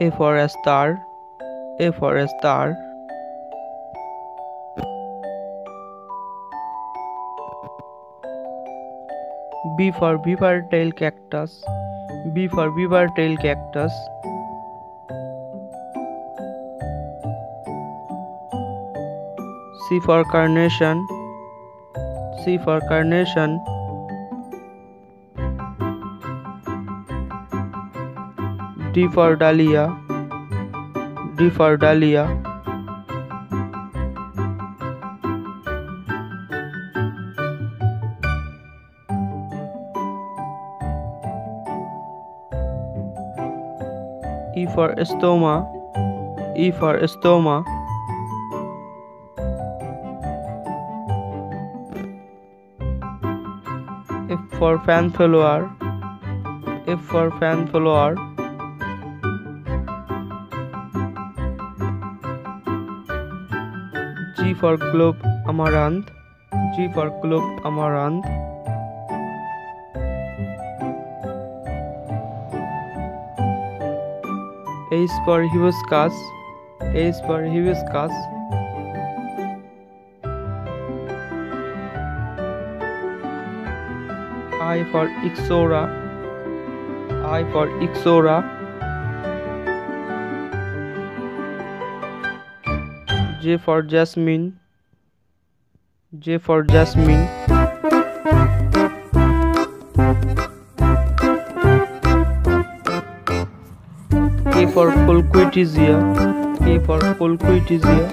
A for a star. A for a star. B for beaver tail cactus. B for beaver tail cactus. C for carnation. C for carnation. D for dahlia. D for dahlia. E for stoma. E for stoma. F for fan flower. F for fan flower. G for globe amaranth. G for globe amaranth. H for hibiscus. H for hibiscus. I for ixora. I for ixora. J for jasmine J for jasmine K for ফুলকুইটিজিয়া K for ফুলকুইটিজিয়া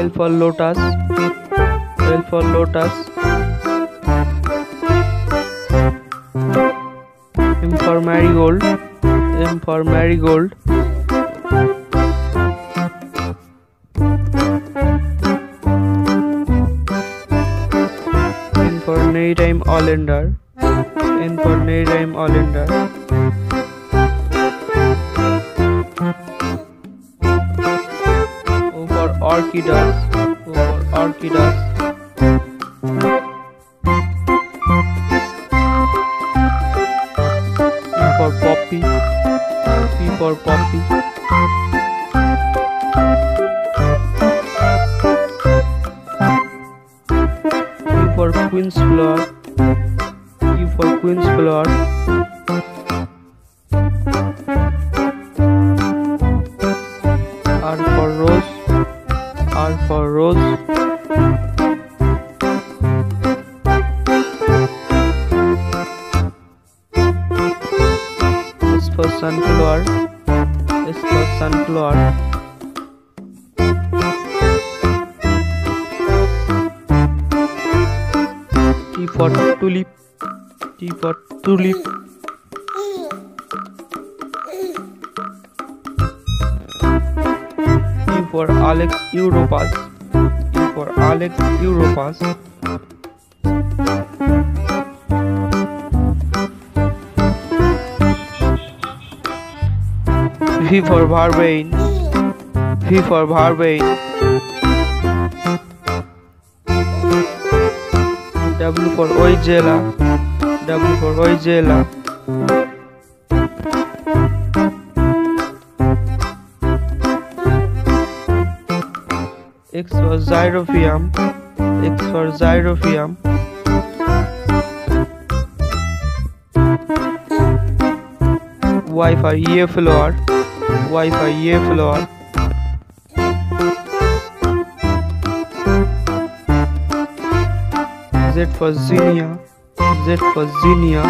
L for lotus, L for lotus. For marigold. M for marigold. N for Nerium Oleander. N for Nerium Oleander. O for Orchidas. O for Orchidas. For Poppy. Q for Quince Flower. Q for Quince Flower. R for Rose. R for Rose. For Sunflower. For Sunflower. T for tulip. T for tulip. E for Alex Europass. E for Alex Europass. V for Vervain. V for Vervain. W for Oigela. W for Oigela. X for Xyrophium. X for Xyrophium. Y for Wi-Fi, ये floor Z for Zinnia, Z for Zinnia.